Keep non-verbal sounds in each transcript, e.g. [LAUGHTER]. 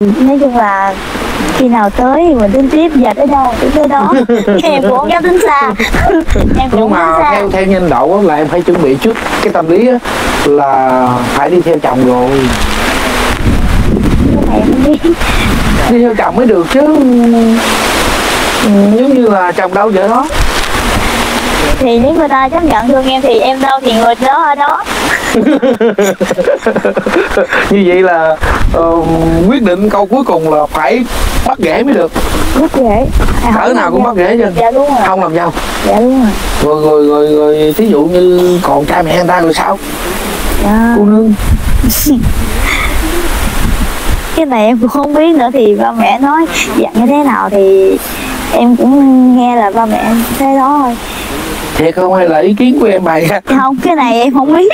nói chung là khi nào tới thì mình tính tiếp giờ tới đâu thì tới đó. [LAUGHS] Em cũng không dám tính xa. [LAUGHS] Em cũng nhưng mà xa. theo theo nhân đậu á, là em phải chuẩn bị trước cái tâm lý á, là phải đi theo chồng rồi. Đi. Theo chồng mới được chứ. Ừ, giống như là chồng đâu vậy đó. Thì nếu người ta chấp nhận thương em thì em đâu thì người đó ở đó [LAUGHS] như vậy là ờ, quyết định câu cuối cùng là phải bắt ghẻ mới được. Rất dễ À, cỡ nào cũng dâu. bắt ghẻ chứ. Dạ đúng rồi. Không làm dâu dạ đúng rồi. Rồi rồi rồi rồi thí dụ như còn cha mẹ người ta rồi sao? Dạ. cô nương. [LAUGHS] Cái này em cũng không biết nữa thì ba mẹ nói dặn như thế nào thì em cũng nghe là ba mẹ thế đó thôi thiệt không? Hay là ý kiến của em bày ra? Không cái này em không biết.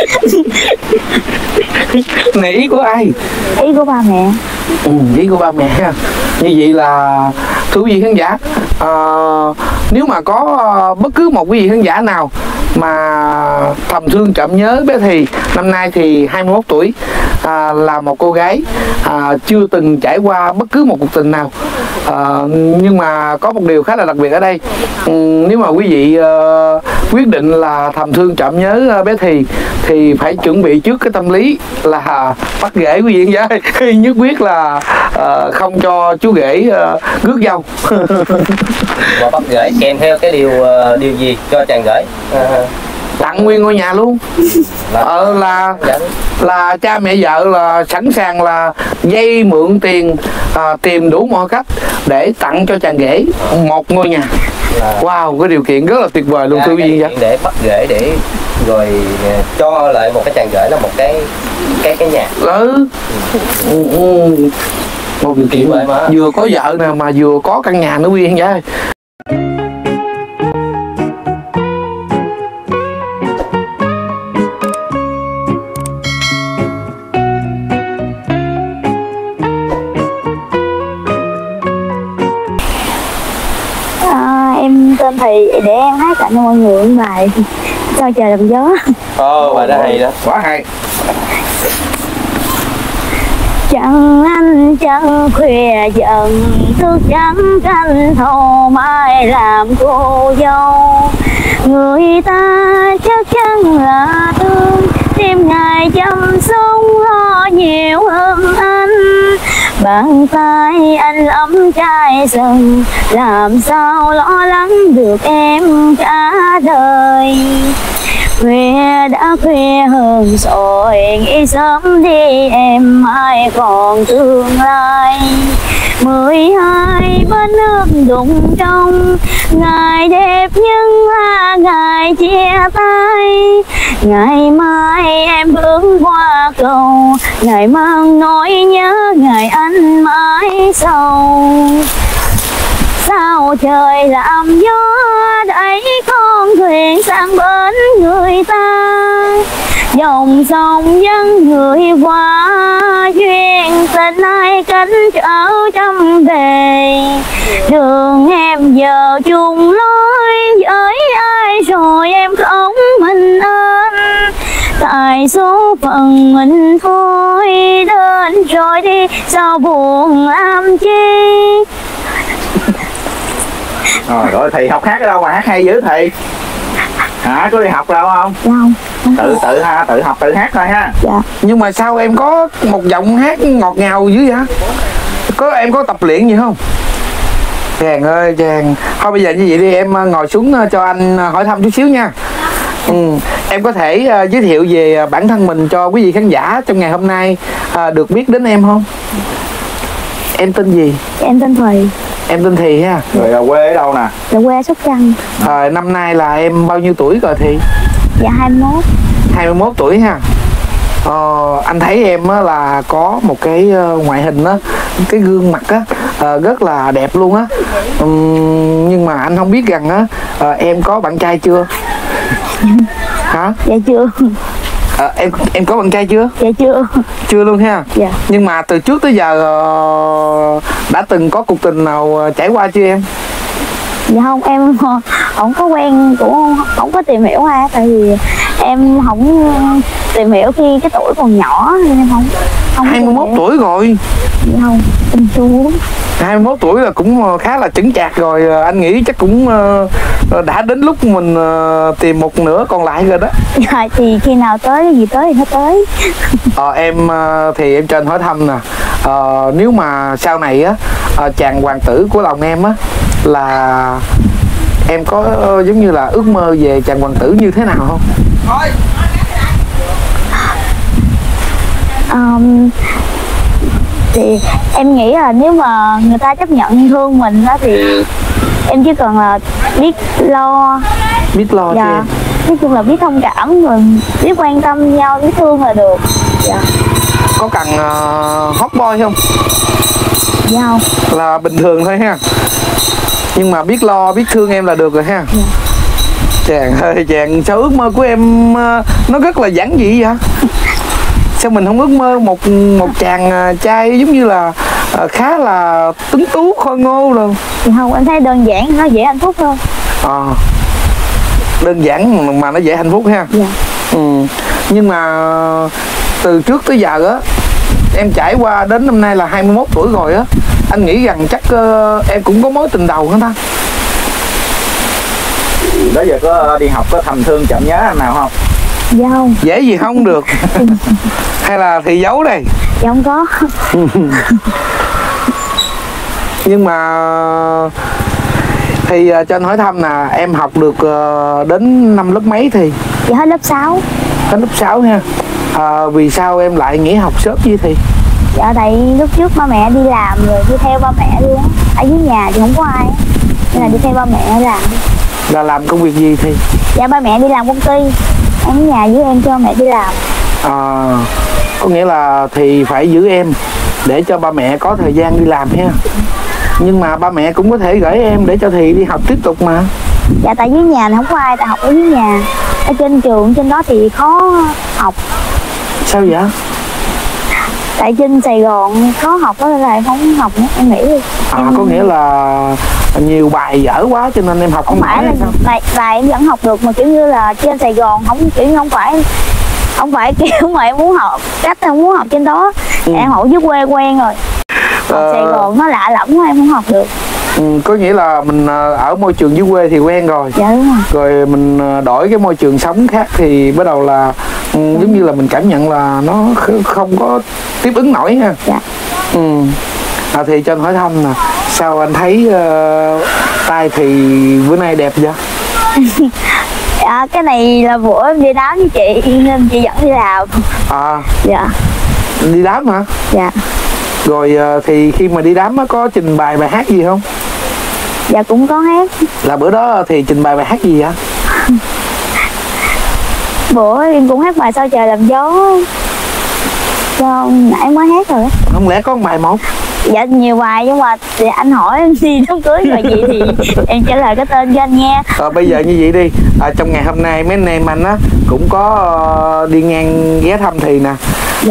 Này ý của ai? Ý của ba mẹ. Ừ, ý của ba mẹ ha. Như vậy là thưa quý vị khán giả ờ, nếu mà có ờ, bất cứ một quý vị khán giả nào mà thầm thương trộm nhớ bé thì năm nay thì 21 tuổi à, là một cô gái à, chưa từng trải qua bất cứ một cuộc tình nào. À, nhưng mà có một điều khá là đặc biệt ở đây. Ừ, nếu mà quý vị ờ, quyết định là thầm thương trộm nhớ ờ, bé thì thì phải chuẩn bị trước cái tâm lý là bắt rễ quý vị giả [LAUGHS] nhất quyết là ờ, không cho chú rể uh, rước dâu. [LAUGHS] Và bắt gửi kèm theo cái điều điều gì cho chàng gửi Ờ, tặng nguyên ngôi nhà luôn. Là ờ, là dạ. là cha mẹ vợ là sẵn sàng là dây mượn tiền à, tìm đủ mọi cách để tặng cho chàng rể một ngôi nhà. Là- wow cái điều kiện rất là tuyệt vời luôn ra thưa khán kiện để bắt gửi để rồi ờ, cho lại một cái chàng gửi là một cái cái cái nhà. Ừ. ừ, ừ. một điều kiện Vậy vừa có vợ nè mà vừa có căn nhà nữa quý vị thì để em hát tặng cho mọi người một bài cho trời làm gió. Ồ, bài đó hay đó. Quá hay. Chẳng anh chẳng khuya dần thức trắng canh thầu mai làm cô dâu. Người ta chắc chắn là thương đêm ngày chăm sóc lo nhiều hơn anh bàn tay anh ấm trai rừng làm sao lo lắng được em cả đời? Khuya đã khuya hơn rồi, nghĩ sớm đi em mai còn tương lai. Mười hai bát nước đụng trong ngày đẹp nhưng ngày chia tay, ngày mai em bước qua cầu. Ngày mang nỗi nhớ ngày anh mãi sầu sao trời làm gió đẩy con thuyền sang bên người ta? Dòng sông dân người qua duyên tình ai cánh trở trăm bề đường em giờ chung lối với ai rồi em không mình anh tại số phận mình thôi đến rồi đi sao buồn làm chi? Rồi, rồi thầy học hát ở đâu mà hát hay dữ thầy? Hả, có đi học đâu không? không. Tự tự ha, tự học tự hát thôi ha. Dạ. Nhưng mà sao em có một giọng hát ngọt ngào dữ vậy? Có em có tập luyện gì không? Chàng ơi chàng. Thôi bây giờ như vậy đi em ờ, ngồi xuống ờ, cho anh ờ, hỏi thăm chút xíu nha. Ừ. em có thể ờ, giới thiệu về bản thân mình cho quý vị khán giả trong ngày hôm nay ờ, được biết đến em không? Em tên gì? Em tên Thùy em tên thì ha. Rồi là quê ở đâu nè? là quê Sóc Trăng. Ờ, năm nay là em bao nhiêu tuổi rồi thì? Dạ 21 21 tuổi ha. Ờ, anh thấy em á, là có một cái ờ, ngoại hình á cái gương mặt á ờ, rất là đẹp luôn á. Ừm, nhưng mà anh không biết rằng á ờ, em có bạn trai chưa? [LAUGHS] Hả? Dạ chưa Ờ, em em có bạn trai chưa? Dạ chưa. Chưa luôn ha? Dạ. Nhưng mà từ trước tới giờ ờ, đã từng có cuộc tình nào ờ, trải qua chưa em dạ không em không có quen cũng không có tìm hiểu ha tại vì em không tìm hiểu khi cái tuổi còn nhỏ nên em không Không có 21 trẻ. tuổi rồi. Không tình chú 21 tuổi là cũng ờ, khá là chững chạc rồi Ờ, anh nghĩ chắc cũng ờ, ờ, đã đến lúc mình ờ, tìm một nửa còn lại rồi đó. Rồi thì khi nào tới cái gì tới thì nó tới. Ờ, em ờ, thì em cho anh hỏi thăm nè. Ờ, nếu mà sau này á ờ, chàng hoàng tử của lòng em á là em có giống như là ước mơ về chàng hoàng tử như thế nào không? Ờm, thì em nghĩ là nếu mà người ta chấp nhận thương mình đó thì em chỉ cần là biết lo. Biết lo dạ em. nói chung là biết thông cảm rồi biết quan tâm nhau biết thương là được. Dạ. Có cần uh, hot boy không? Dạ không. Là bình thường thôi ha nhưng mà biết lo biết thương em là được rồi ha. Chàng ơi chàng sao ước mơ của em ờ, nó rất là giản dị vậy? [LAUGHS] Sao mình không ước mơ một một chàng ờ, trai giống như là ờ, khá là tuấn tú khôi ngô rồi? Không em thấy đơn giản nó dễ hạnh phúc hơn. Ờ, đơn giản mà nó dễ hạnh phúc ha. Dạ. Ừ. nhưng mà từ trước tới giờ á em trải qua đến năm nay là 21 tuổi rồi á anh nghĩ rằng chắc ờ, em cũng có mối tình đầu hả ta? Đó giờ có đi học có thầm thương chậm nhớ anh nào không? Dạ không. Dễ gì không được. [LAUGHS] Hay là thì giấu đây dạ không có. [LAUGHS] Nhưng mà thì ờ, cho anh hỏi thăm nè em học được ờ, đến năm lớp mấy thì? Dạ hết lớp 6 đến lớp 6 ha à, vì sao em lại nghỉ học sớm như thì dạ tại lúc trước ba mẹ đi làm rồi đi theo ba mẹ luôn ở dưới nhà thì không có ai nên là đi theo ba mẹ làm. Là làm công việc gì thì? Dạ ba mẹ đi làm công ty. Em ở nhà với em cho mẹ đi làm. À, có nghĩa là thì phải giữ em để cho ba mẹ có thời gian đi làm ha. Nhưng mà ba mẹ cũng có thể gửi em để cho thì đi học tiếp tục mà. Dạ tại dưới nhà thì không có ai tại học ở dưới nhà. Ở trên trường trên đó thì khó học. Sao vậy tại trên Sài Gòn khó học nên là em không học nữa em nghĩ đi. À, có nghĩa là nhiều bài dở quá cho nên em học không không phải là sao? bài, bài em vẫn học được mà kiểu như là trên Sài Gòn không kiểu như không phải không phải [LAUGHS] kiểu mà em muốn học cách em muốn học trên đó. Ừ. em học dưới quê quen rồi. Học Ờ. Sài Gòn nó lạ lẫm quá em không học được. Ừ, có nghĩa là mình ờ, ở môi trường dưới quê thì quen rồi. Dạ đúng rồi. Rồi mình ờ, đổi cái môi trường sống khác thì bắt đầu là ừ, giống như là mình cảm nhận là nó kh- không có tiếp ứng nổi ha. Dạ. Ừ. À, thì cho anh hỏi thăm nè sao anh thấy uh, tay thì bữa nay đẹp vậy? [LAUGHS] Dạ cái này là bữa em đi đám với chị nên chị dẫn đi làm. À. Dạ. Đi đám hả? Dạ. Rồi ờ, thì khi mà đi đám á, có trình bày bài hát gì không? Dạ cũng có hát. Là bữa đó thì trình bày bài hát gì vậy [LAUGHS] bữa em cũng hát bài sao trời làm gió cho nãy mới hát rồi không lẽ có một bài một? Dạ nhiều bài nhưng mà thì anh hỏi em đi đám cưới rồi gì thì em trả lời cái tên cho anh nghe. Ờ, bây giờ như vậy đi. À, trong ngày hôm nay mấy anh em anh á cũng có ờ, đi ngang ghé thăm thì nè.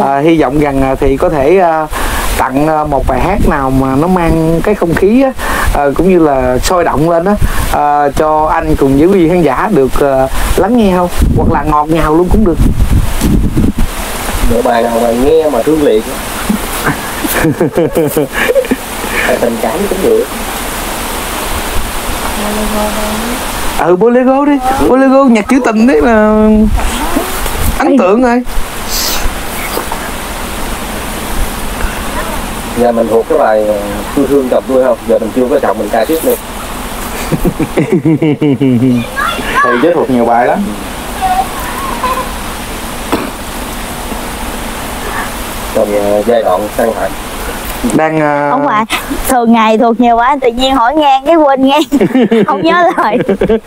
À, hy vọng rằng thì có thể ờ, tặng một bài hát nào mà nó mang cái không khí á ờ, cũng như là sôi động lên á. Ờ, cho anh cùng với quý vị khán giả được ờ, lắng nghe không? Hoặc là ngọt ngào luôn cũng được. Để bài nào mà nghe mà thương liệt tình cảm cũng được. Ừ bolero đi. Bolero nhạc trữ tình đấy là ấn tượng rồi Giờ mình thuộc cái bài ờ, tôi thương chồng tôi không? Giờ mình chưa có chồng mình ca tiếp đi. [LAUGHS] Thì giới thuộc nhiều bài lắm. Còn ờ, giai đoạn căng thẳng. Đang ờ, không phải thường ngày thuộc nhiều quá tự nhiên hỏi ngang cái quên ngang. [LAUGHS] Không nhớ lời [LAUGHS]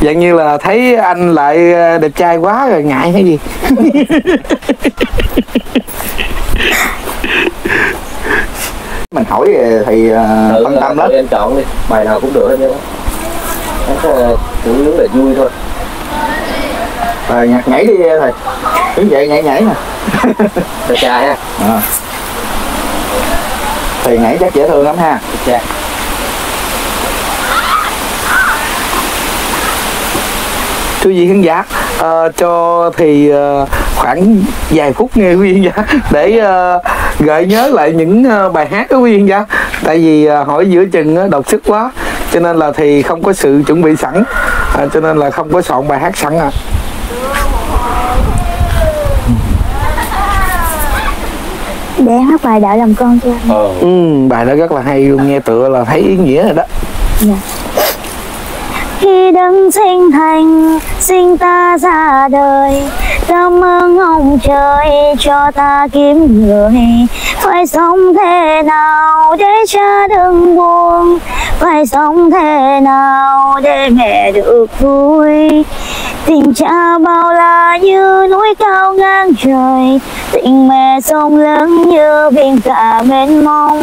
dạng như là thấy anh lại ờ, đẹp trai quá rồi ngại hay gì? [LAUGHS] Mình hỏi thì ờ, tự, phân tâm lắm tự em chọn đi Bài nào cũng được hết nhé Chủ yếu là vui thôi. Rồi nhạc nhảy đi thầy. Đứng dậy nhảy nhảy nè. Cha cha ha à. thì nhảy chắc dễ thương lắm ha. Cha thưa vị khán giả. Ờ, cho thì ờ, khoảng vài phút nghe quý vị giả để ờ, gợi nhớ lại những ờ, bài hát của quý vị giả. Tại vì ờ, hỏi giữa chừng ờ, đột sức quá cho nên là thì không có sự chuẩn bị sẵn à, cho nên là không có soạn bài hát sẵn à để hát bài đạo làm con cho anh. Ờ. Ừ, bài đó rất là hay luôn nghe tựa là thấy ý nghĩa rồi đó khi đấng sinh thành, sinh ta ra đời cảm ơn ông trời cho ta kiếm người. Phải sống thế nào để cha đừng buồn? Phải sống thế nào để mẹ được vui? Tình cha bao la như núi cao ngang trời, tình mẹ sông lớn như biển cả mênh mông.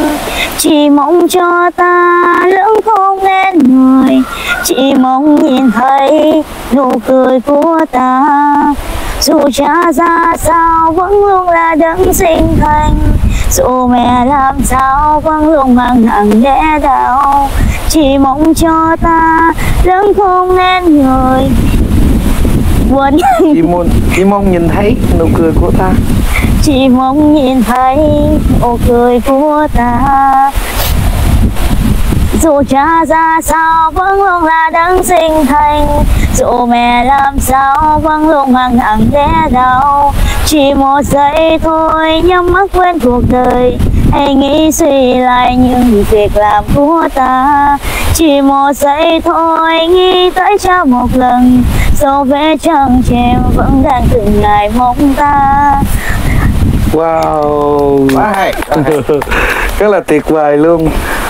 Chỉ mong cho ta lớn không nên người chỉ mong nhìn thấy nụ cười của ta. Dù cha ra sao vẫn luôn là đấng sinh thành, dù mẹ làm sao vẫn luôn mang nặng đẽ đau. Chỉ mong cho ta lớn không nên người quên. Chỉ mong chỉ mong nhìn thấy nụ cười của ta. Chỉ mong nhìn thấy nụ cười của ta. Dù cha ra sao vẫn luôn là đấng sinh thành. Dù mẹ làm sao vẫn luôn mang nặng đẻ đau. Chỉ một giây thôi nhắm mắt quên cuộc đời. Hãy nghĩ suy lại những việc làm của ta. Chỉ một giây thôi nghĩ tới cha một lần dấu vết trăng treo vẫn đang từng ngày mong ta. Wow. Quá hay [LAUGHS] rất là tuyệt vời luôn.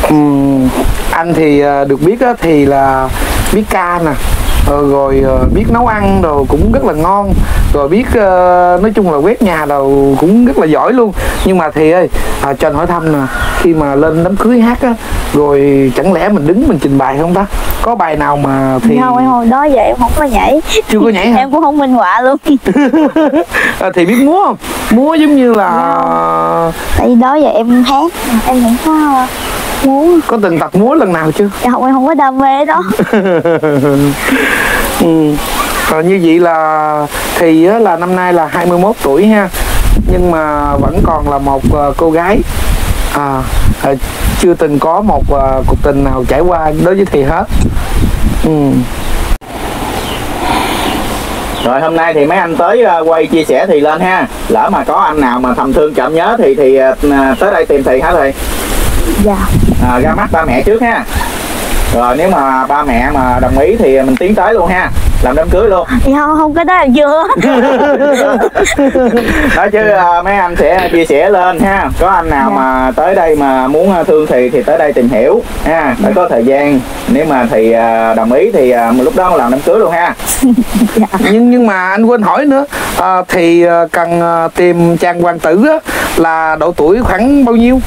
Ừm, anh thì à, được biết á, thì là biết ca nè rồi ờ, biết nấu ăn đồ cũng rất là ngon. Rồi biết ờ, nói chung là quét nhà đồ cũng rất là giỏi luôn. Nhưng mà thì ơi à, cho anh hỏi thăm nè khi mà lên đám cưới hát á rồi chẳng lẽ mình đứng mình trình bày không ta? Có bài nào mà thì không em hồi đó giờ em không có nhảy. Chưa có nhảy hả? Em cũng không minh họa luôn. [LAUGHS] À, thì biết múa không? Múa giống như là tại vì đó giờ em hát em không có muốn. Có từng tập múa lần nào chưa? Không em không có đam mê đó. [LAUGHS] Ừ. Rồi như vậy là thì á, là năm nay là 21 tuổi ha. Nhưng mà vẫn còn là một ờ, cô gái. À, ờ, chưa từng có một ờ, cuộc tình nào trải qua đối với thì hết. Ừ. rồi hôm nay thì mấy anh tới ờ, quay chia sẻ thì lên ha. Lỡ mà có anh nào mà thầm thương chậm nhớ thì thì ờ, tới đây tìm thì hả thì dạ à, ra mắt ba mẹ trước ha. Rồi nếu mà ba mẹ mà đồng ý thì mình tiến tới luôn ha. Làm đám cưới luôn. Không không cái đó là chưa nói chứ à, mấy anh sẽ chia sẻ lên ha. Có anh nào Dạ. mà tới đây mà muốn à, thương thì thì tới đây tìm hiểu ha. Phải có thời gian. Nếu mà thì à, đồng ý thì à, lúc đó làm đám cưới luôn ha. [LAUGHS] Nhưng nhưng mà anh quên hỏi nữa à, thì cần tìm chàng hoàng tử á, là độ tuổi khoảng bao nhiêu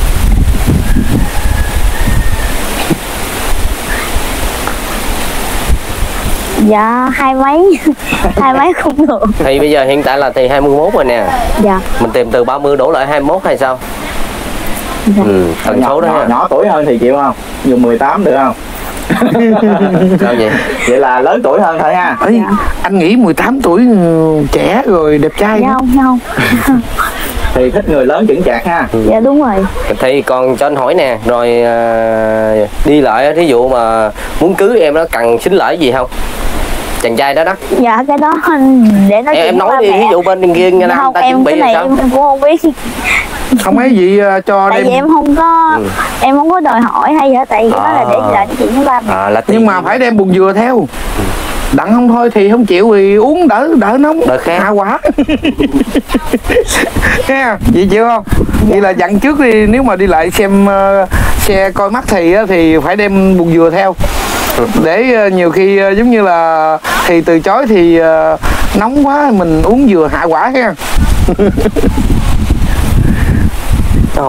dạ hai mấy. [LAUGHS] Hai mấy cũng được. Thì bây giờ hiện tại là thì 21 rồi nè. Dạ. Mình tìm từ 30 đổ lại 21 hay sao? Dạ. ừ, tần số đó nhỏ, ha. nhỏ tuổi hơn thì chịu không? Dùng 18 được không? [LAUGHS] Sao vậy? Vậy là lớn tuổi hơn thôi ha. Dạ. anh nghĩ 18 tuổi trẻ rồi đẹp trai dạ không không. Thì thích người lớn chững chạc ha. Dạ đúng rồi. Thì còn cho anh hỏi nè rồi à, đi lại á, thí dụ mà muốn cưới em nó cần xin lễ gì không chàng trai đó đó. Dạ cái đó để nói em, chuyện em nói đi mẹ. ví dụ bên kia người ta, không ta chuẩn em bị cái làm này sao? em cũng không biết. Không ấy gì ờ, cho tại đem vì em không có Ừ. em không có đòi hỏi hay gì hết tại vì cái đó là để À. là nói chuyện với ba mẹ. À, là nhưng mà phải đem bùn dừa theo. Đặng không thôi thì không chịu thì uống đỡ đỡ nóng. Đỡ khát. hạ quả. [LAUGHS] Nghe vậy chịu không? Vậy là dặn trước đi nếu mà đi lại xem ờ, xe coi mắt thì á, thì phải đem bùn dừa theo để ờ, nhiều khi ờ, giống như là thì từ chối thì ờ, nóng quá mình uống dừa hạ quả ha. [LAUGHS]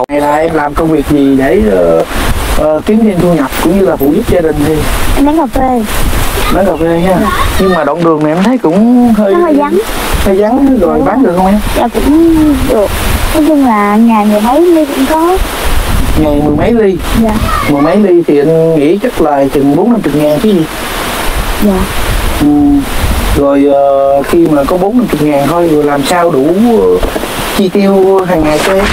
Này là em làm công việc gì để ờ, ờ, kiếm thêm thu nhập cũng như là phụ giúp gia đình thì em bán cà phê. Bán cà phê ha nhưng mà đoạn đường này em thấy cũng hơi nó hơi vắng. hơi vắng rồi bán được không em? Dạ cũng được. Nói chung là ngày mười mấy ly cũng có ngày mười mấy ly. Dạ. Mười mấy ly thì anh nghĩ chắc là chừng bốn năm chục ngàn chứ gì. Dạ. Ừ. rồi ờ, khi mà có bốn năm chục ngàn thôi rồi làm sao đủ ờ, chi tiêu hàng ngày cho em?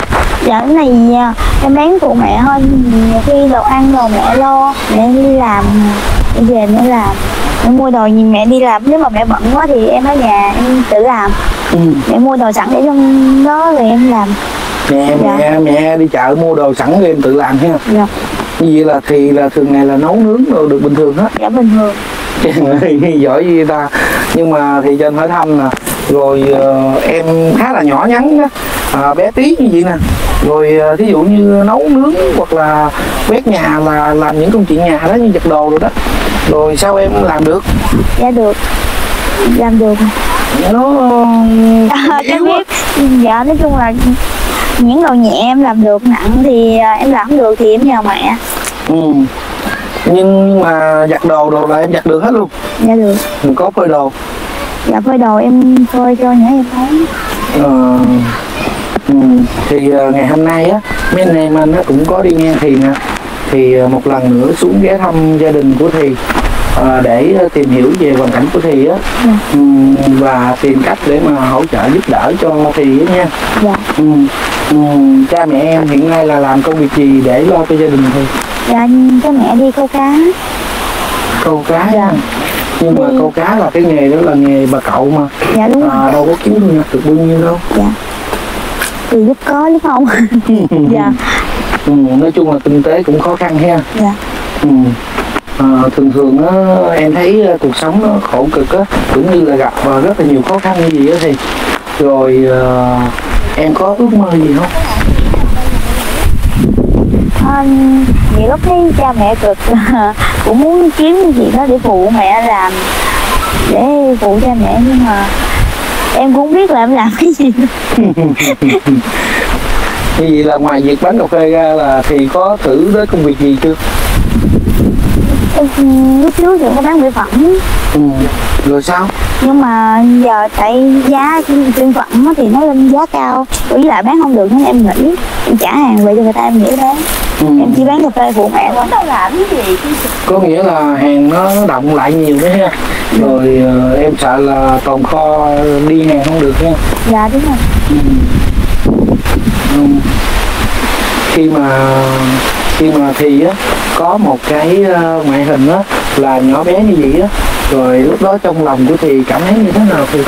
Dạ cái này à, em bán phụ mẹ thôi. Nhiều khi đồ ăn đồ mẹ lo mẹ đi làm em về nữa làm. Em mua đồ nhìn mẹ đi làm. Nếu mà mẹ bận quá thì em ở nhà em tự làm. Ừ. mẹ mua đồ sẵn để trong đó rồi em làm mẹ Dạ. mẹ mẹ đi chợ mua đồ sẵn rồi em tự làm ha. Dạ, như vậy là thì là thường ngày là nấu nướng đồ được bình thường hết dạ bình thường. Ơi, [LAUGHS] giỏi gì ta. Nhưng mà thì cho anh hỏi thăm nè. Rồi ờ, em khá là nhỏ nhắn á à, bé tí như vậy nè. Rồi ờ, thí dụ như nấu nướng hoặc là quét nhà là làm những công chuyện nhà đó như giặt đồ rồi đó. Rồi sao em làm được? Dạ được. Làm được. Nó à, em á. biết. Dạ nói chung là những đồ nhẹ em làm được nặng thì à, em làm không được thì em nhờ mẹ. Ừ. nhưng mà giặt đồ đồ là em giặt được hết luôn. Dạ được. Mình có phơi đồ. Dạ phơi đồ em phơi cho nhớ em thấy. Ờ, ừ, thì ờ, ngày hôm nay á mấy anh em anh cũng có đi nghe thì nè thì ờ, một lần nữa xuống ghé thăm gia đình của thì ờ, để tìm hiểu về hoàn cảnh của thì á. Dạ. ừ, và tìm cách để mà hỗ trợ giúp đỡ cho thì á nha. Dạ. Ừ, ừ, cha mẹ em hiện nay là làm công việc gì để lo cho gia đình thì dạ cái mẹ đi câu cá. Câu cá Dạ. nhưng mà Đi- câu cá là cái nghề đó là nghề bà cậu mà. Dạ đúng rồi. à, đâu có kiếm thu nhập được bao nhiêu đâu. Dạ. Thì lúc có lúc không. [LAUGHS] Dạ. Ừ, nói chung là kinh tế cũng khó khăn ha. Dạ. Ừ. Ờ, thường thường á, em thấy ờ, cuộc sống nó khổ cực á cũng như là gặp ờ, rất là nhiều khó khăn như gì á thì. Rồi ờ, em có ước mơ gì không? À, nhiều lúc thấy cha mẹ cực [LAUGHS] cũng muốn kiếm gì đó để phụ mẹ làm để phụ cha mẹ nhưng mà em cũng biết là em làm cái gì. [LAUGHS] Như vậy là ngoài việc bán cà phê ra là thì có thử tới công việc gì chưa? Lúc trước thì có bán mỹ phẩm. Ừ. rồi sao? Nhưng mà giờ tại giá sản phẩm á thì nó lên giá cao. Với lại bán không được nên em nghỉ em trả hàng về cho người ta em nghỉ bán. Ừ. em chỉ bán cà phê phụ mẹ thôi. Đâu làm cái gì? Có nghĩa là hàng nó, nó động lại nhiều đấy ha. Rồi ờ, em sợ là tồn kho đi hàng không được ha. Dạ đúng rồi. Ừ. khi mà khi mà thì á có một cái ờ, ngoại hình á là nhỏ bé như vậy á rồi lúc đó trong lòng của thì cảm thấy như thế nào thì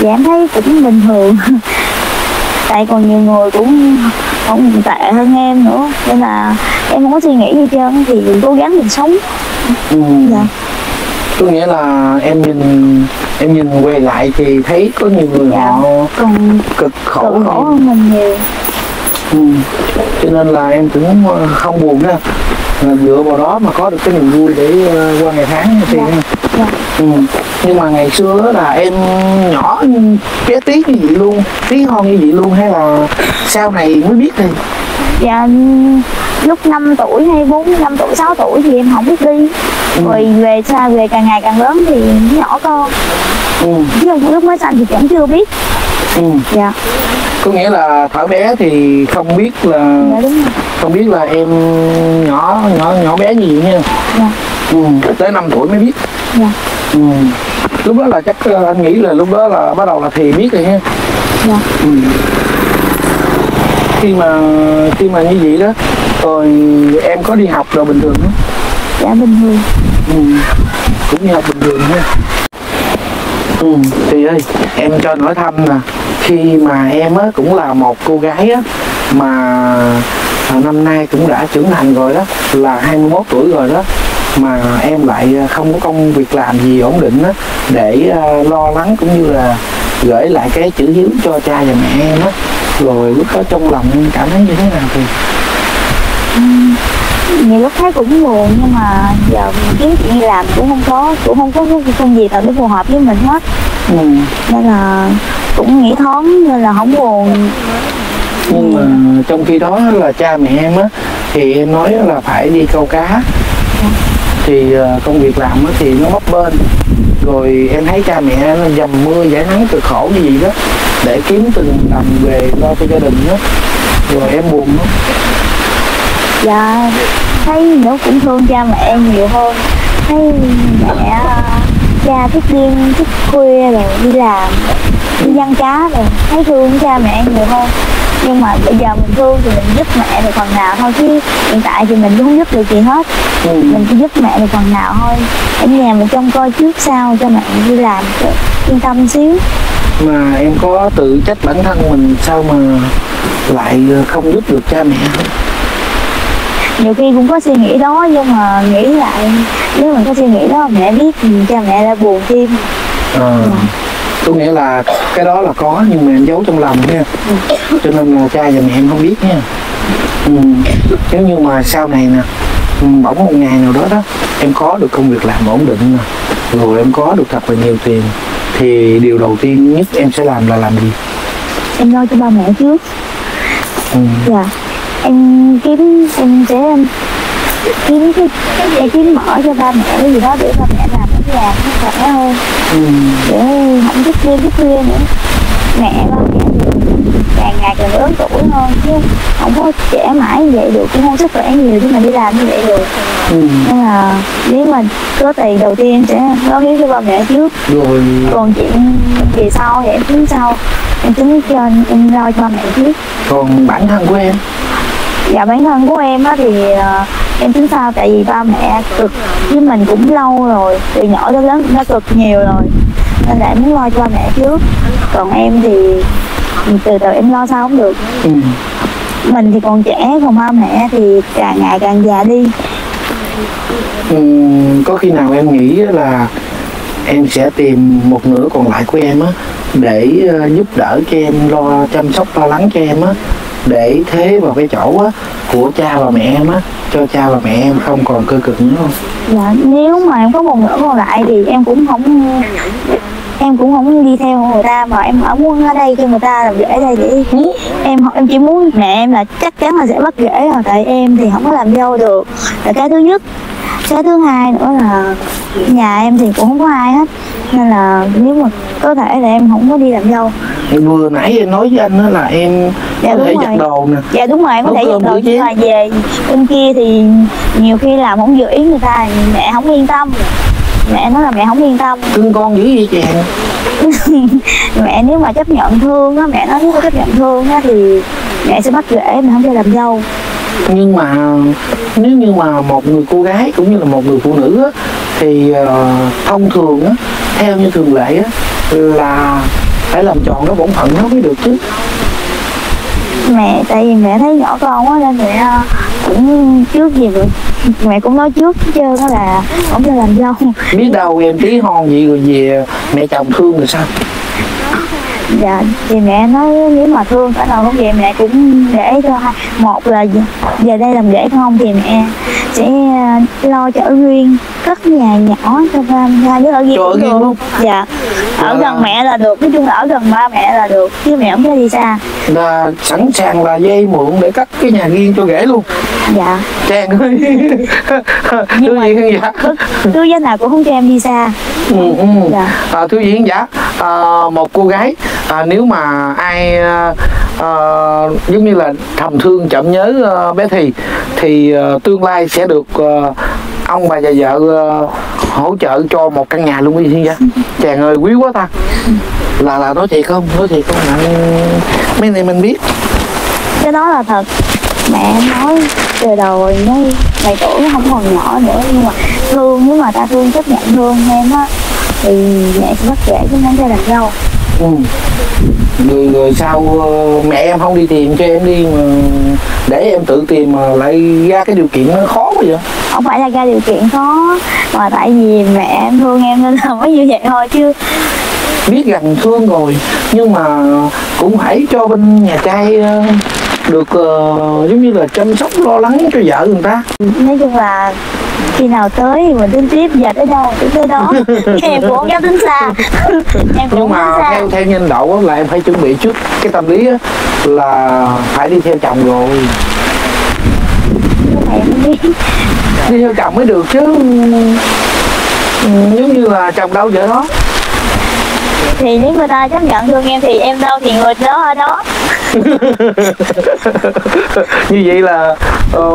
dạ em thấy cũng bình thường [LAUGHS] tại còn nhiều người cũng không tệ hơn em nữa nên là em không có suy nghĩ gì trơn thì mình cố gắng mình sống ừ. dạ có nghĩa là em nhìn em nhìn quay lại thì thấy có nhiều người Dạ. họ còn cực khổ khổ khổ hơn. mình nhiều ừ. cho nên là em cũng không buồn ha là dựa vào đó mà có được cái niềm vui để ờ, qua ngày tháng thì Dạ. dạ Ừ. Nhưng mà ngày xưa là em nhỏ bé tí như vậy luôn, tí hon như vậy luôn hay là sau này mới biết thì dạ lúc 5 tuổi hay 4 5 tuổi 6 tuổi thì em không biết đi Ừ. rồi về xa về càng ngày càng lớn thì nhỏ con ừ. chứ không lúc mới sanh thì vẫn chưa biết Ừ. dạ có nghĩa là thở bé thì không biết là dạ không biết là em nhỏ nhỏ nhỏ bé như vậy nha. dạ Ừ. Tới 5 tuổi mới biết. dạ Ừ. Lúc đó là chắc ờ, anh nghĩ là lúc đó là bắt đầu là thì biết rồi ha. dạ Ừ. Khi mà khi mà như vậy đó rồi em có đi học rồi bình thường không? dạ bình thường Ừ. cũng như học bình thường ha ừ thì ơi em cho hỏi thăm nè khi mà em á cũng là một cô gái á mà à, năm nay cũng đã trưởng thành rồi đó là 21 tuổi rồi đó mà em lại không có công việc làm gì ổn định á để à, lo lắng cũng như là gửi lại cái chữ hiếu cho cha và mẹ em á. Rồi lúc đó trong lòng em cảm thấy như thế nào thì? Nhiều lúc thấy cũng buồn nhưng mà giờ mình kiếm chuyện đi làm cũng không có cũng không có cái công việc nào để phù hợp với mình hết. Ừ. nên là cũng nghĩ thoáng nên là không buồn. Nhưng mà trong khi đó là cha mẹ em á thì em nói là phải đi câu cá. Thì ờ, công việc làm á thì nó bấp bênh. Rồi em thấy cha mẹ nó dầm mưa giải nắng cực khổ như vậy đó để kiếm từng đồng về lo cho gia đình đó rồi em buồn đó dạ thấy nữa cũng thương cha mẹ nhiều hơn. Thấy mẹ cha thức đêm thức khuya rồi đi làm. Đi dân cá rồi. Thấy thương cha mẹ nhiều hơn. Nhưng mà bây giờ mình thương thì mình giúp mẹ được phần nào thôi, chứ hiện tại thì mình cũng không giúp được gì hết. Ừ. mình chỉ giúp mẹ được phần nào thôi. Ở nhà mình trông coi trước sau cho mẹ đi làm yên tâm xíu. Mà em có tự trách bản thân mình sao mà lại không giúp được cha mẹ? không nhiều khi cũng có suy nghĩ đó nhưng mà nghĩ lại nếu mình có suy nghĩ đó mẹ biết thì cha mẹ đã buồn thêm. À, tôi nghĩa là cái đó là có nhưng mà em giấu trong lòng nha. Cho nên là cha và mẹ em không biết nha. Ừ. nếu như mà sau này nè ừ, bỗng một ngày nào đó đó em có được công việc làm ổn định nè rồi em có được thật là nhiều tiền thì điều đầu tiên nhất em sẽ làm là làm gì? Em lo cho ba mẹ trước. Ừ. dạ em kiếm em sẽ em kiếm cái em kiếm mở cho ba mẹ cái gì đó để ba mẹ làm cái làm nó khỏe hơn. Ừ. để không thức đêm thức khuya nữa. Mẹ ba mẹ càng ngày càng lớn tuổi hơn chứ không có trẻ mãi như vậy được cũng không sức khỏe nhiều chứ mà đi làm như vậy được. Ừ. nên là nếu mà có tiền đầu tiên em sẽ lo hiếu cho ba mẹ trước. Rồi. Còn chuyện về sau thì em tính sau. Em tính cho em lo cho ba mẹ trước. Còn bản thân của em dạ bản thân của em á thì ờ, em tính sao? Tại vì ba mẹ cực với mình cũng lâu rồi từ nhỏ tới lớn cũng đã cực nhiều rồi nên là em muốn lo cho ba mẹ trước. Còn em thì từ từ em lo sao cũng được. Ừ. mình thì còn trẻ còn ba mẹ thì càng ngày càng già đi. Ừ, có khi nào em nghĩ là em sẽ tìm một nửa còn lại của em á để ờ, giúp đỡ cho em lo chăm sóc lo lắng cho em á để thế vào cái chỗ á, của cha và mẹ em á, cho cha và mẹ em không còn cơ cực nữa không? Dạ nếu mà em có một nửa còn lại thì em cũng không, em cũng không đi theo người ta, mà em ở muốn ở đây cho người ta làm rễ đây để em em chỉ muốn mẹ em là chắc chắn là sẽ bắt rễ rồi tại em thì không có làm dâu được. Là cái thứ nhất, cái thứ hai nữa là nhà em thì cũng không có ai hết nên là nếu mà có thể là em không có đi làm dâu. Vừa nãy em nói với anh á là em Dạ, có thể rồi. giặt đồ nè. Dạ đúng rồi em có thể giặt đồ nhưng chén. mà về bên kia thì nhiều khi làm không vừa ý người ta thì mẹ không yên tâm. Mẹ nói là mẹ không yên tâm. Thương con dữ vậy chàng? [LAUGHS] Mẹ nếu mà chấp nhận thương á mẹ nói nếu mà chấp nhận thương á thì mẹ sẽ bắt rễ mà không cho làm dâu nhưng mà nếu như mà một người cô gái cũng như là một người phụ nữ á, thì ờ, thông thường á, theo như thường lệ á, là phải làm tròn cái bổn phận nó mới được chứ. Mẹ tại vì mẹ thấy nhỏ con quá nên mẹ ờ, cũng trước gì rồi mẹ cũng nói trước trơn đó là không cho làm dâu. Biết đâu em tí hon vậy rồi về mẹ chồng thương rồi sao dạ thì mẹ nói nếu mà thương cả đầu không vậy mẹ cũng để cho hai một là về đây làm rễ không thì mẹ sẽ ờ, lo cho ở riêng cất nhà nhỏ cho ba hai đứa ở riêng cũng được. luôn? dạ ở Là- gần mẹ là được nói chung là ở gần ba mẹ là được chứ mẹ không cho đi xa là sẵn sàng là dây mượn để cắt cái nhà riêng cho rể luôn dạ chàng ơi. Thưa vị khán giả cứ giá nào cũng không cho em đi xa. Ừ, ừ. Dạ. À, thưa vị khán giả à, một cô gái. À, nếu mà ai à, à, giống như là thầm thương chậm nhớ à, bé thì thì à, tương lai sẽ được à, ông bà và vợ à, hỗ trợ cho một căn nhà luôn vị khán giả chàng ơi quý quá ta. Là là nói thiệt không? Nói thiệt không? Mấy này mình biết. Cái đó là thật mẹ nói từ đầu rồi nói mày tuổi không còn nhỏ nữa nhưng mà thương nếu mà ta thương chấp nhận thương em á thì mẹ sẽ bắt rễ chứ không cho làm dâu ừ. rồi, rồi sao ờ, mẹ em không đi tìm cho em đi mà để em tự tìm mà lại ra cái điều kiện nó khó quá vậy? Không phải là ra điều kiện khó mà tại vì mẹ em thương em nên là mới như vậy thôi chứ. Biết rằng thương rồi nhưng mà cũng phải cho bên nhà trai ờ, được ờ, giống như là chăm sóc lo lắng cho vợ người ta. Nói chung là khi nào tới thì mình tính tiếp giờ tới đâu thì tới đó. [LAUGHS] [LAUGHS] Em cũng không dám tính xa. [LAUGHS] Em cũng nhưng mà xa. theo theo nhân độ á, là em phải chuẩn bị trước cái tâm lý là phải đi theo chồng rồi. Đi theo chồng mới được chứ. Ừ, giống như là chồng đâu vợ đó. Thì nếu người ta chấp nhận thương em thì em đâu thì người đó ở đó [LAUGHS] như vậy là ờ,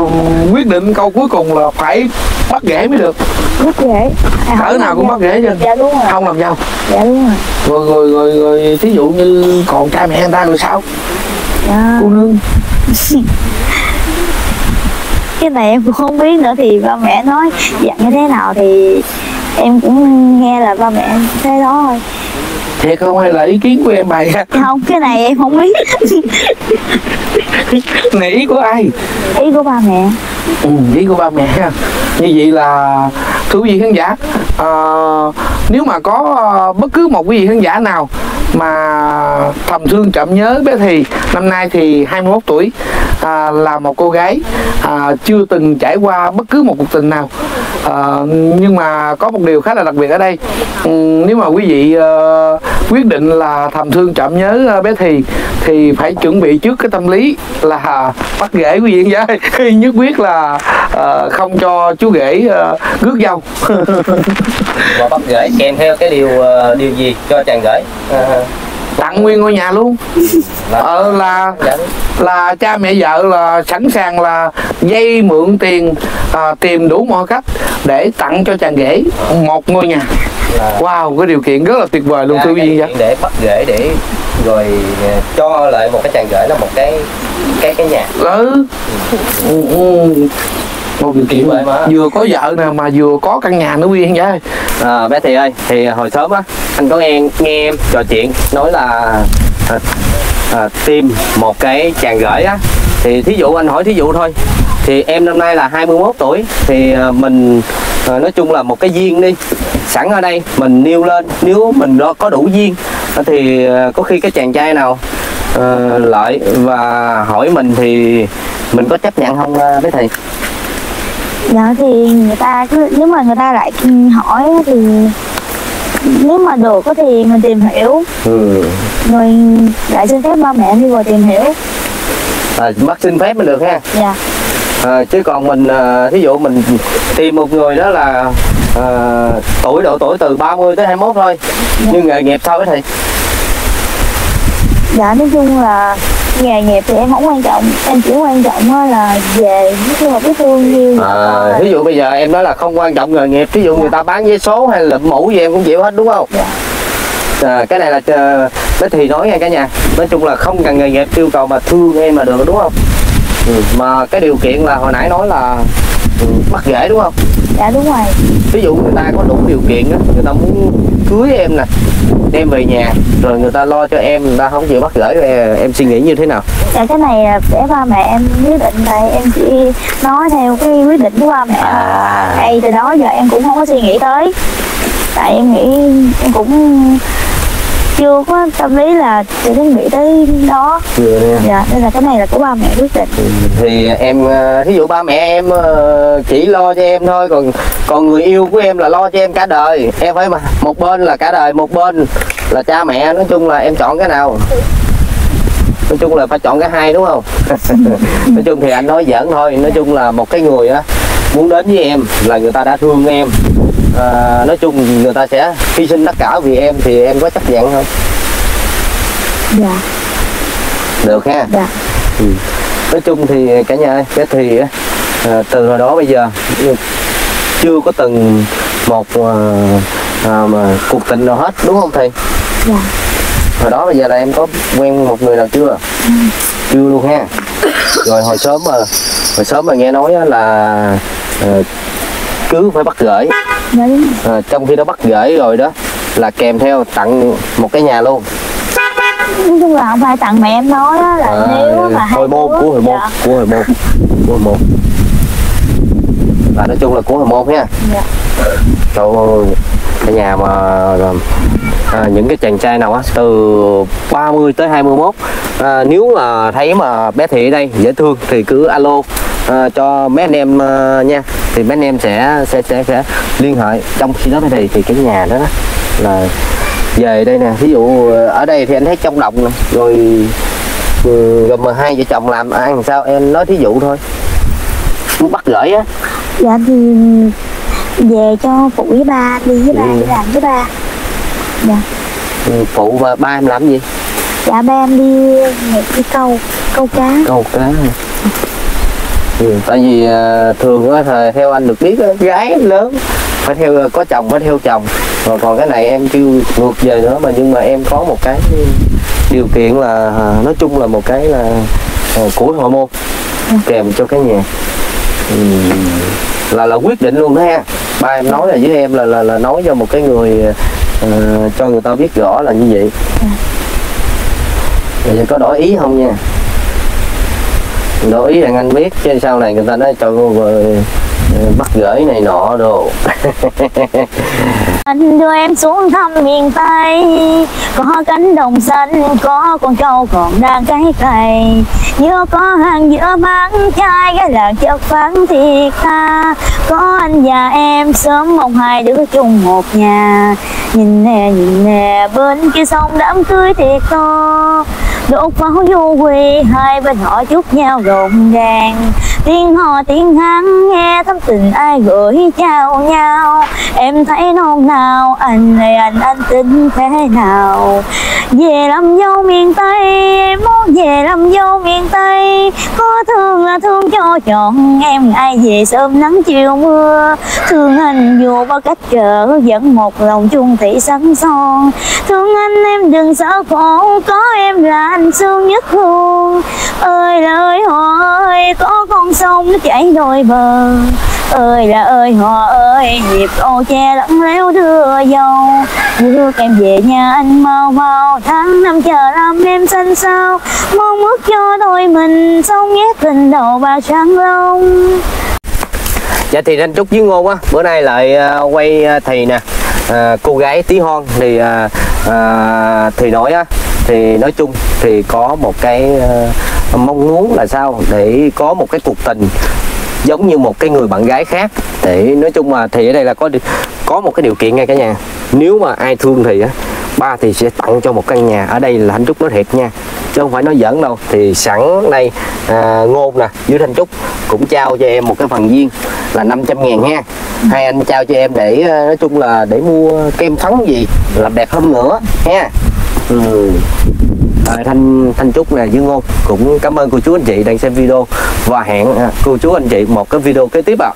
quyết định câu cuối cùng là phải bắt ghẻ mới được. Rất dễ à, cỡ nào cũng bắt ghẻ chứ dạ đúng rồi. Không làm dâu dạ đúng rồi. Rồi rồi rồi rồi thí dụ như còn cha mẹ người ta rồi sao? Dạ. cô nương. [LAUGHS] Cái này em cũng không biết nữa thì ba mẹ nói. Dặn như thế nào thì em cũng nghe là ba mẹ thế đó thôi thiệt không? Hay là ý kiến của em bày không cái này em không biết. [LAUGHS] Này ý của ai? Ý của ba mẹ. Ừ, ý của ba mẹ ha. Như vậy là thưa quý vị khán giả ờ, nếu mà có ờ, bất cứ một quý vị khán giả nào mà thầm thương chậm nhớ bé thì năm nay thì 21 tuổi à, là một cô gái à, chưa từng trải qua bất cứ một cuộc tình nào. À, nhưng mà có một điều khá là đặc biệt ở đây. Ừ, nếu mà quý vị ờ, quyết định là thầm thương chậm nhớ ờ, bé thì thì phải chuẩn bị trước cái tâm lý là bắt ghế quý vị giả nhất quyết là ờ, không cho chú rể uh, rước dâu. Và bắt gửi kèm theo cái điều điều gì cho chàng gửi Ờ, tặng nguyên ngôi nhà luôn ờ, là dạ. là cha mẹ vợ là sẵn sàng là dây mượn tiền à, tìm đủ mọi cách để tặng cho chàng rể một ngôi nhà Là- wow cái điều kiện rất là tuyệt vời luôn thưa giả. kiện để bắt gửi để rồi ờ, cho lại một cái chàng gửi là một cái cái cái nhà ừ. Một điều kiện Vậy mà. vừa có vợ nè mà vừa có căn nhà nữa giả ơi. À, bé Thị ơi, thì hồi sớm á, anh có nghe nghe em trò chuyện nói là à, à, tìm một cái chàng gửi á, thì thí dụ anh hỏi thí dụ thôi, thì em năm nay là 21 tuổi, thì à, mình à, nói chung là một cái duyên đi, sẵn ở đây mình nêu lên, nếu mình đó có đủ duyên, thì à, có khi cái chàng trai nào à, lợi và hỏi mình thì mình có chấp nhận không bé Thị? Dạ thì người ta cứ nếu mà người ta lại hỏi thì nếu mà được thì mình tìm hiểu. Ừ. rồi lại xin phép ba mẹ đi rồi tìm hiểu. À, bắt xin phép mới được ha. dạ. À, chứ còn mình à, thí dụ mình tìm một người đó là à, tuổi độ tuổi từ 30 tới 21 thôi. Nhưng nghề nghiệp sao thì dạ nói chung là nghề nghiệp thì em không quan trọng. Em chỉ quan trọng là về chung là cái thương yêu à, thí dụ bây giờ em nói là không quan trọng nghề nghiệp thí dụ người ta bán vé số hay lụm mũ gì em cũng chịu hết đúng không? Dạ. à, cái này là ờ, nó thì nói nha cả nhà. Nói chung là không cần nghề nghiệp yêu cầu mà thương em là được đúng không? Ừ. mà cái điều kiện là hồi nãy nói là ừ, bắt rễ đúng không? Dạ đúng rồi. Ví dụ người ta có đủ điều kiện đó người ta muốn cưới em nè. Đem về nhà rồi người ta lo cho em người ta không chịu bắt gửi em, em suy nghĩ như thế nào? Dạ cái này là để ba mẹ em quyết định tại em chỉ nói theo cái quyết định của ba mẹ. À. Hay từ đó giờ em cũng không có suy nghĩ tới. Tại em nghĩ em cũng chưa có tâm lý là sẽ đến nghĩ tới đó. Vừa nè. Dạ nên là cái này là của ba mẹ quyết định. Thì em ờ, thí dụ ba mẹ em ờ, chỉ lo cho em thôi còn còn người yêu của em là lo cho em cả đời. Em phải mà một bên là cả đời một bên là cha mẹ. Nói chung là em chọn cái nào? Nói chung là phải chọn cái hai đúng không? [LAUGHS] Nói chung thì anh nói giỡn thôi. Nói chung là một cái người á muốn đến với em là người ta đã thương em. À, nói chung người ta sẽ hy sinh tất cả vì em thì em có chấp nhận không dạ. Được ha? Dạ. Nói chung thì cả nhà ơi, cái thì à, từ hồi đó bây giờ chưa có từng một à, à, mà cuộc tình nào hết đúng không thầy? Dạ. Hồi đó bây giờ là em có quen một người nào chưa? Chưa luôn ha? Rồi hồi sớm mà hồi sớm mà nghe nói là à, cứ phải bắt gửi. À, trong khi đó bắt gửi rồi đó là kèm theo tặng một cái nhà luôn. Nói chung là không phải tặng mẹ em nói là nếu mà hồi môn của hồi môn dạ, của hồi môn của hồi môn. Là nói chung là của hồi môn ha dạ. Trời cái nhà mà à, những cái chàng trai nào á từ 30 tới 21 à, nếu mà thấy mà bé thị ở đây dễ thương thì cứ alo à, cho mấy anh em à, nha. Thì mấy anh em sẽ sẽ sẽ, sẽ liên hệ. Trong khi đó thị thì cái nhà đó, đó là về đây nè. Ví dụ ờ, ở đây thì anh thấy trong đồng nè. Rồi ừ, gồm mà hai vợ chồng làm ăn sao em nói thí dụ thôi. Muốn bắt gửi á. Dạ thì về cho phụ với ba đi với ba Ừ. đi làm với ba. Dạ. Ừ, phụ và ba em làm gì? Dạ ba em đi một cái câu câu cá. Câu cá ừ, tại vì à, thường á thời theo anh được biết gái lớn phải theo có chồng phải theo chồng. Rồi còn cái này em kêu ngược về nữa mà nhưng mà em có một cái điều kiện là à, nói chung là một cái là à, của họ môn kèm cho cái nhà ừ, là là quyết định luôn đó ha. Ba em nói là với em là là, là nói cho một cái người à, cho người ta biết rõ là như vậy. Bây giờ có đổi ý không nha đổi ý rằng anh biết chứ sau này người ta nói cho cô ờ, bắt gửi này nọ đồ. [LAUGHS] Anh đưa em xuống thăm miền Tây Có cánh đồng xanh, có con trâu còn đang cấy cày. Nhớ có hàng giữa bán chai, cái là chất phán thiệt ta Có anh và em sớm mong hai đứa chung một nhà. Nhìn nè, nhìn nè, bên kia sông đám cưới thiệt to. Đốt pháo du quê hai bên họ chúc nhau rộn ràng Tiếng hò tiếng hát nghe thắm tình ai gửi chào nhau. Em thấy non nào, anh này anh anh tính thế nào? Về làm dâu miền Tây, em muốn về làm dâu miền Tây. Có thương là thương cho chọn em ai về sớm nắng chiều mưa. Thương anh dù bao cách trở vẫn một lòng chung thủy sẵn son Thương anh em đừng sợ khổ, có em là anh sương nhất luôn Ơi là ơi họ ơi, có con sông nó chảy đôi bờ. Ơi là ơi họ ơi nhịp ô che lẫn léo đưa dâu. Đưa em về nhà anh mau mau tháng năm chờ làm em xanh sao mong ước cho đôi mình sống ghét tình đầu bà sáng long. Dạ thì anh trúc với ngô á bữa nay lại uh, quay à, uh, thì nè. À, cô gái tí hon thì à, à, thì nói á thì nói chung thì có một cái uh, mong muốn là sao? Để có một cái cuộc tình giống như một cái người bạn gái khác. Để nói chung mà thì ở đây là có có một cái điều kiện ngay cả nhà. Nếu mà ai thương thì á ba thì sẽ tặng cho một căn nhà. Ở đây là anh trúc nói thiệt nha. Chứ không phải nói giỡn đâu. Thì sẵn đây à, ngôn nè dưới thanh trúc cũng trao cho em một cái phần viên là 500 ngàn ha. Hai anh trao cho em để ờ, nói chung là để mua kem phấn gì làm đẹp hơn nữa ha ừ. À, thanh thanh trúc nè, dương ngôn, cũng cảm ơn cô chú anh chị đang xem video và hẹn à, cô chú anh chị một cái video kế tiếp ạ